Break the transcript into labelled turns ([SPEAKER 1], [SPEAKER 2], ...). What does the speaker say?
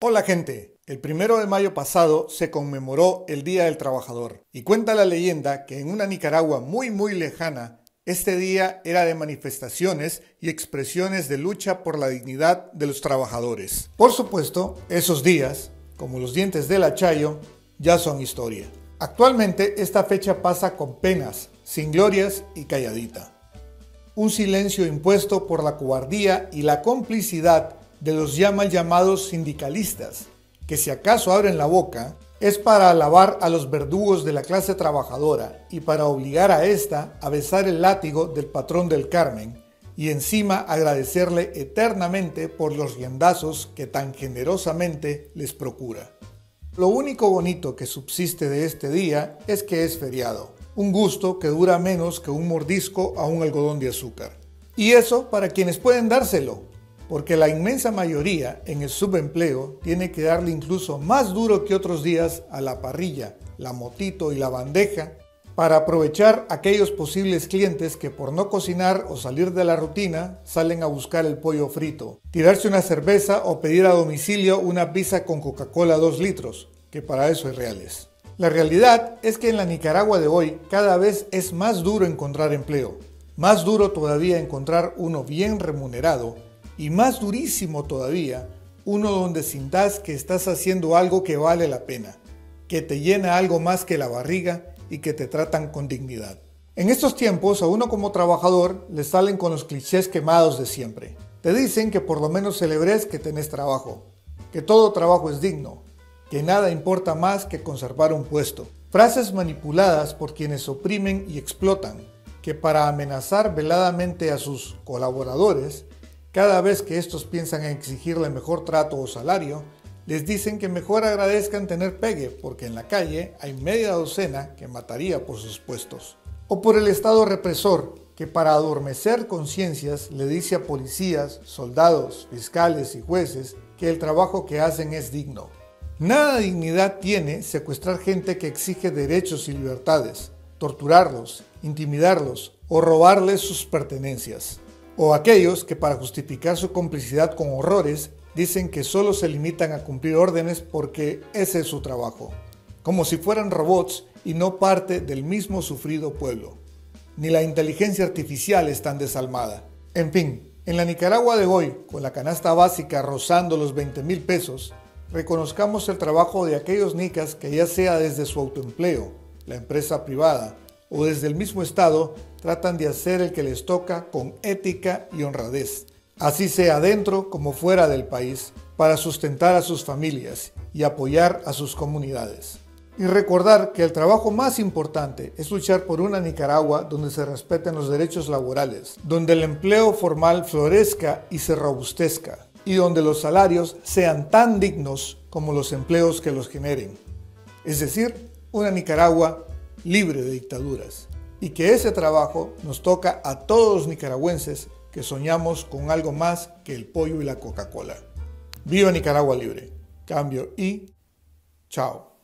[SPEAKER 1] Hola gente, el primero de mayo pasado se conmemoró el Día del Trabajador y cuenta la leyenda que en una Nicaragua muy muy lejana, este día era de manifestaciones y expresiones de lucha por la dignidad de los trabajadores. Por supuesto, esos días, como los dientes del achayo, ya son historia. Actualmente esta fecha pasa con penas, sin glorias y calladita. Un silencio impuesto por la cobardía y la complicidad de los ya mal llamados sindicalistas, que si acaso abren la boca, es para alabar a los verdugos de la clase trabajadora y para obligar a ésta a besar el látigo del patrón del Carmen y encima agradecerle eternamente por los riendazos que tan generosamente les procura. Lo único bonito que subsiste de este día es que es feriado, un gusto que dura menos que un mordisco a un algodón de azúcar. Y eso para quienes pueden dárselo, porque la inmensa mayoría en el subempleo tiene que darle incluso más duro que otros días a la parrilla, la motito y la bandeja para aprovechar aquellos posibles clientes que por no cocinar o salir de la rutina salen a buscar el pollo frito, tirarse una cerveza o pedir a domicilio una pizza con Coca-Cola 2 litros, que para eso es reales. La realidad es que en la Nicaragua de hoy cada vez es más duro encontrar empleo, más duro todavía encontrar uno bien remunerado y más durísimo todavía, uno donde sintas que estás haciendo algo que vale la pena, que te llena algo más que la barriga y que te tratan con dignidad. En estos tiempos a uno como trabajador le salen con los clichés quemados de siempre. Te dicen que por lo menos celebres que tenés trabajo, que todo trabajo es digno, que nada importa más que conservar un puesto. Frases manipuladas por quienes oprimen y explotan, que para amenazar veladamente a sus colaboradores cada vez que estos piensan en exigirle mejor trato o salario, les dicen que mejor agradezcan tener pegue porque en la calle hay media docena que mataría por sus puestos. O por el Estado represor que para adormecer conciencias le dice a policías, soldados, fiscales y jueces que el trabajo que hacen es digno. Nada de dignidad tiene secuestrar gente que exige derechos y libertades, torturarlos, intimidarlos o robarles sus pertenencias o aquellos que para justificar su complicidad con horrores dicen que solo se limitan a cumplir órdenes porque ese es su trabajo, como si fueran robots y no parte del mismo sufrido pueblo. Ni la inteligencia artificial es tan desalmada. En fin, en la Nicaragua de hoy, con la canasta básica rozando los 20 mil pesos, reconozcamos el trabajo de aquellos nicas que ya sea desde su autoempleo, la empresa privada, o desde el mismo Estado tratan de hacer el que les toca con ética y honradez, así sea dentro como fuera del país, para sustentar a sus familias y apoyar a sus comunidades. Y recordar que el trabajo más importante es luchar por una Nicaragua donde se respeten los derechos laborales, donde el empleo formal florezca y se robustezca, y donde los salarios sean tan dignos como los empleos que los generen. Es decir, una Nicaragua libre de dictaduras, y que ese trabajo nos toca a todos los nicaragüenses que soñamos con algo más que el pollo y la Coca-Cola. Viva Nicaragua libre. Cambio y chao.